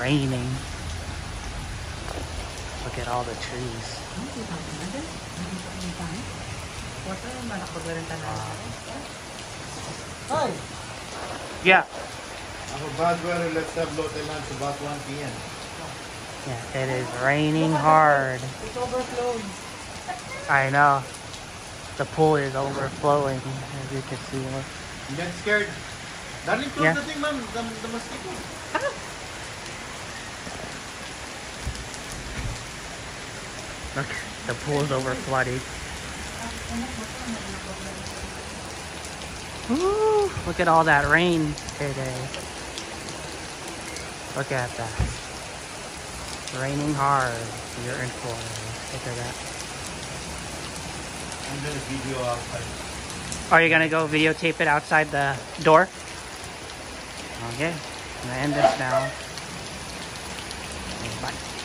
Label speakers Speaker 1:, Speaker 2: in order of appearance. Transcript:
Speaker 1: raining. Look at all the trees.
Speaker 2: Hi.
Speaker 1: Yeah,
Speaker 3: Ako bad weather, let's have low lunch about 1 p.m.
Speaker 1: yeah, it is raining hard.
Speaker 2: It's overflowed.
Speaker 1: I know. The pool is overflowing, as you can see. Look.
Speaker 3: You get scared? Darling, close
Speaker 1: Yeah.
Speaker 3: the thing, ma'am. The, the mosquito. Ah.
Speaker 1: Look, the pool's over flooded. Ooh, look at all that rain today. Look at that. Raining hard. You're in Florida. Look at that.
Speaker 3: I'm gonna video outside.
Speaker 1: Are you gonna go videotape it outside the door? Okay. I'm gonna end this now. Bye.